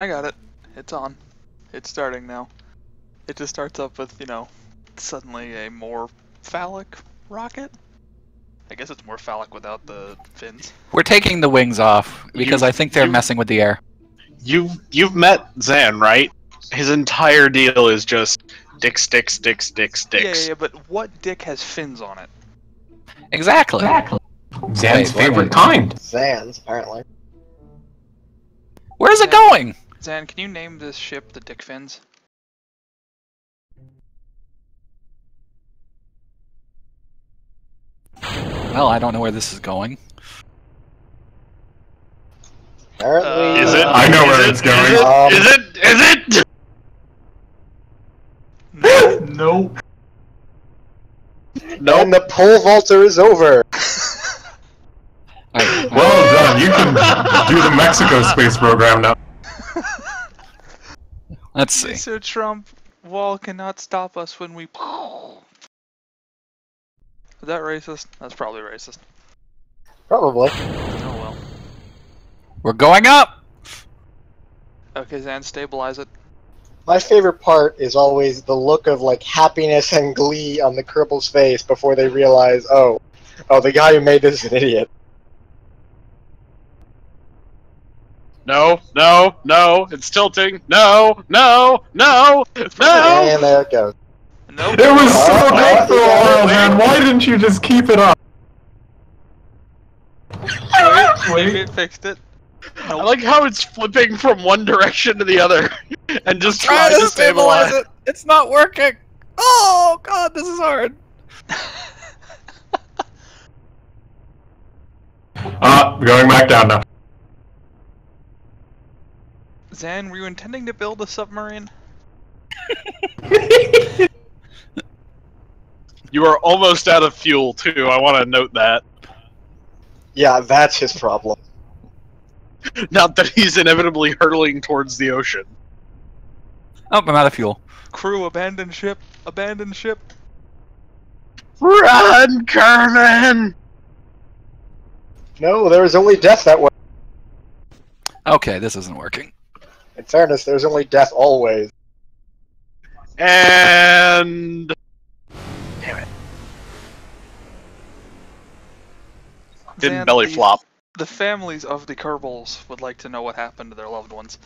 I got it. It's on. It's starting now. It just starts up with, you know, suddenly a more phallic rocket. I guess it's more phallic without the fins. We're taking the wings off because You- I think they're you- messing with the air. You've you've met Zan, right? His entire deal is just dicks, dicks, dicks, dicks, Yeah, yeah, yeah, but what dick has fins on it? Exactly. Exactly. Zan's Wait, wait, favorite kind. Zans, apparently. Where's it going? Zan, can you name this ship the Dick Fins? Well, I don't know where this is going. Apparently. Uh, is it? Uh, I know where it- it's going. Um, is it? Is it? Is it? No. No. No. And the pole vaulter is over. Alright, Well done. You can do the Mexico space program now. Let's see. Mr. Trump, wall cannot stop us when we. Is that racist? That's probably racist. Probably. Oh well. We're going up! Okay, Zan, stabilize it. My favorite part is always the look of like happiness and glee on the Kerbals' face before they realize, oh, oh, the guy who made this is an idiot. No. No. No. It's tilting. No. No. No. No. And there it goes. Nope. It was so Oh, good for a while, man. Why didn't you just keep it up? Wait, maybe it fixed it. I like how it's flipping from one direction to the other and just trying to stabilize. it. It's not working. Oh god, this is hard. Uh, going back down now. Zan, were you intending to build a submarine? You are almost out of fuel too. I want to note that. Yeah, that's his problem. Not that he's inevitably hurtling towards the ocean. Oh, I'm out of fuel. Crew, abandon ship. Abandon ship. Run, Kerman! No, there is only death that way. Okay, this isn't working. In fairness, there's only death always. And didn't Zan, belly the- flop. The families of the Kerbals would like to know what happened to their loved ones.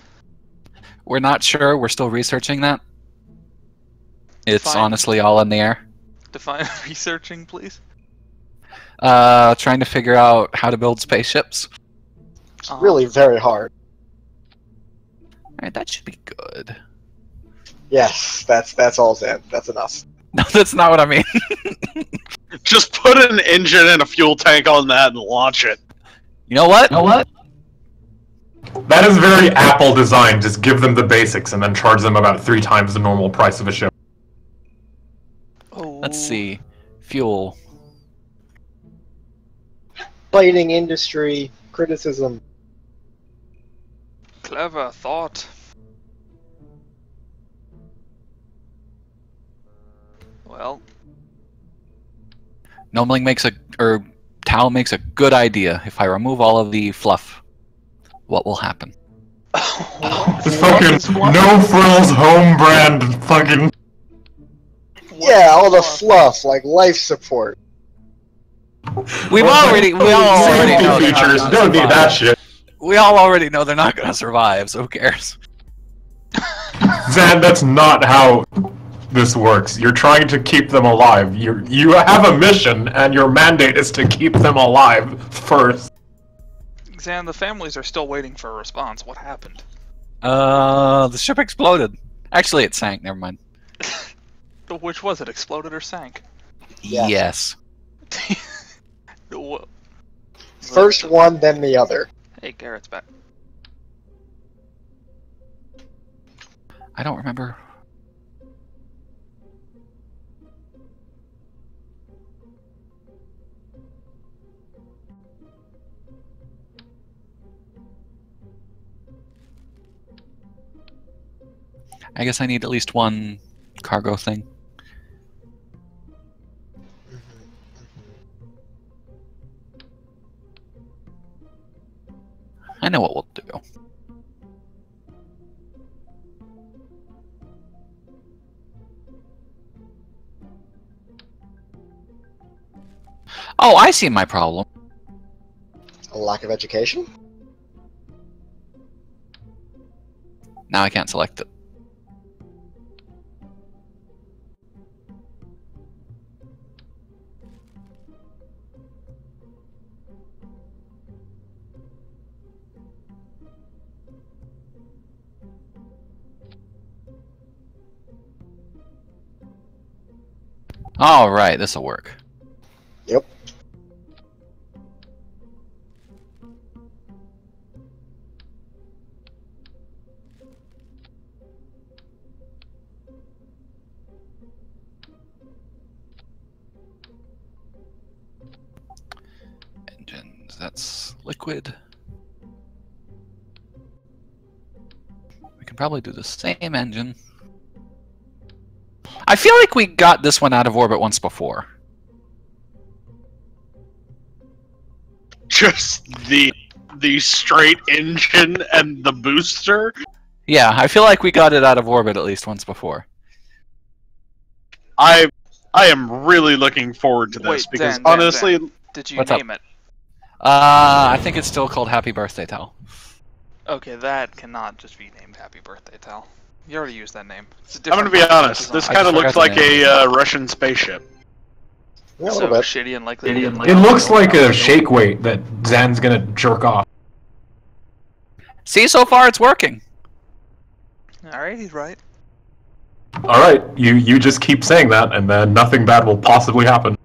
We're not sure. We're still researching that. It's Fine. honestly all in the air. Define researching, please. Uh, trying to figure out how to build spaceships. It's Um, really very hard. Alright, that should be good. Yes, that's that's all Zan. That's enough. No, that's not what I mean. Just put an engine and a fuel tank on that and launch it. you know what? You know what? That is very Apple design. Just give them the basics and then charge them about three times the normal price of a ship. Oh, Let's see. Fuel. Fighting industry criticism. Clever thought. Well, Gnomeling makes a or Tal makes a good idea. If I remove all of the fluff, what will happen? This fucking no frills home brand fucking. Yeah, all the fluff, like life support. We've already we all already Safety know features. Don't need that shit. We all already know they're not gonna survive, so who cares? Zan, that's not how this works. You're trying to keep them alive. You you have a mission, and your mandate is to keep them alive first. Zan, the families are still waiting for a response. What happened? Uh, the ship exploded. Actually, it sank. Never mind. Which was it? Exploded or sank? Yeah. Yes. First one, then the other. Hey, Garrett's back. I don't remember. I guess I need at least one cargo thing. know what we'll do. Oh, I see my problem. A lack of education? Now I can't select it. All right, this will work. Yep. Engines, that's liquid. We can probably do the same engine. I feel like we got this one out of orbit once before. Just the the straight engine and the booster. Yeah, I feel like we got it out of orbit at least once before. I I am really looking forward to this Wait, because Dan, Dan, honestly, Did you What's up? name it? Uh, I think it's still called Happy Birthday Tal. Okay, that cannot just be named Happy Birthday, Tal. You already used that name. It's a I'm gonna be honest. This kind of looks like a uh, Russian spaceship. Yeah, a so little bit. shitty and likely. It looks like a shake weight that Zan's gonna jerk off. See, so far it's working. All right, he's right. All right, you you just keep saying that, and then nothing bad will possibly happen.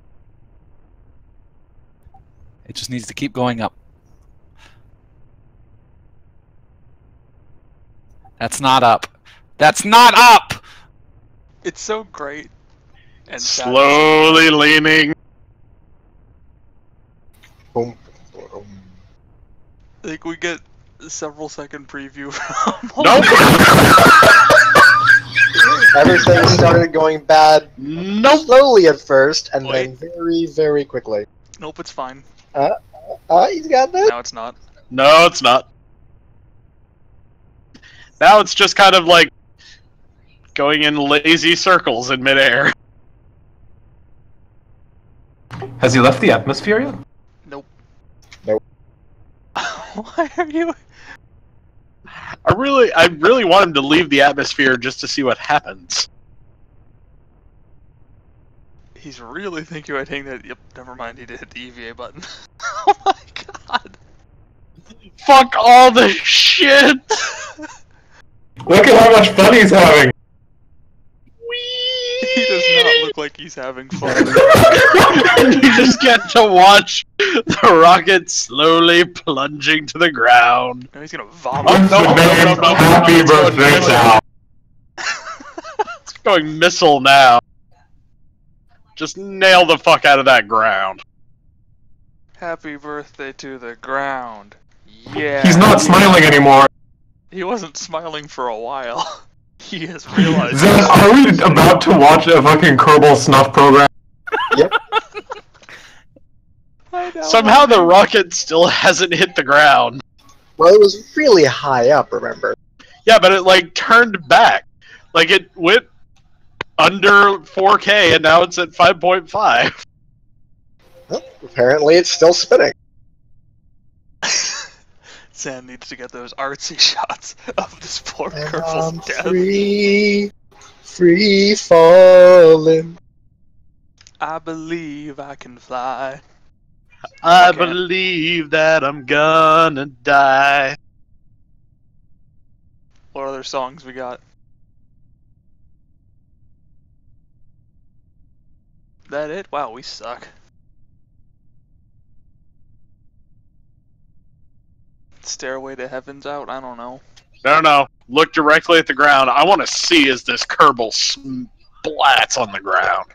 It just needs to keep going up. That's not up. That's not up! It's so great. And sad. Slowly leaning. Boom. boom. Like we get a several second preview from. Nope. Everything started going bad nope. slowly at first, and then very, very quickly. Nope, it's fine. Uh, he's got that. Now it's not. No, it's not. Now it's just kind of like going in lazy circles in midair. Has he left the atmosphere yet? Nope. Nope. Why are you? I really, I really want him to leave the atmosphere just to see what happens. He's really thinking about hitting that. Yep, never mind. He did hit the EVA button. oh my god. Fuck all the shit. Look at how much fun he's having. He does not look like he's having fun. you just get to watch the rocket slowly plunging to the ground. now he's gonna vomit. What's no, the no, no, no, Happy no, no, birthday, no, no. Sal. It's going missile now. Just nail the fuck out of that ground. Happy birthday to the ground. Yeah. He's not smiling anymore. He wasn't smiling for a while. He has realized. Zan, are we about to watch a fucking Kerbal snuff program? I know. Somehow the rocket still hasn't hit the ground. Well, it was really high up, remember? Yeah, but it like turned back. Like it went under 4K and now it's at 5.5. Well, apparently, it's still spinning. Sam needs to get those artsy shots of this poor And girl's I'm death. free, free falling. I believe I can fly. I Okay. believe that I'm gonna die. What other songs we got? That it? Wow, we suck. Stairway to Heaven's out? I don't know. No, no. Look directly at the ground. I want to see is this Kerbal splats on the ground.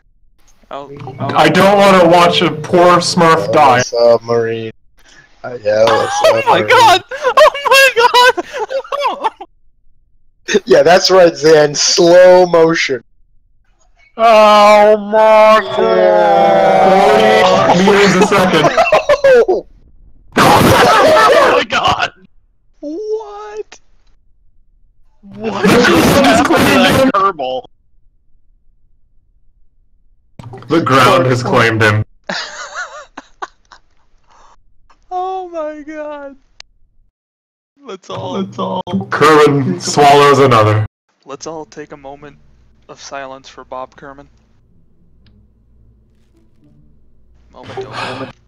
Oh, I oh. don't want to watch a poor Smurf oh, die. Submarine. Uh, a uh, yellow Oh uh, my submarine. god! Oh my god! Yeah, that's right, Zan. Slow motion. Oh my Forty meters a second. Oh, oh my god! What? What just happened to that Kerbal? The ground has claimed him. Oh my god. Let's all Let's all. Kerbin swallows another. let's all take a moment of silence for Bob Kerman. Moment over.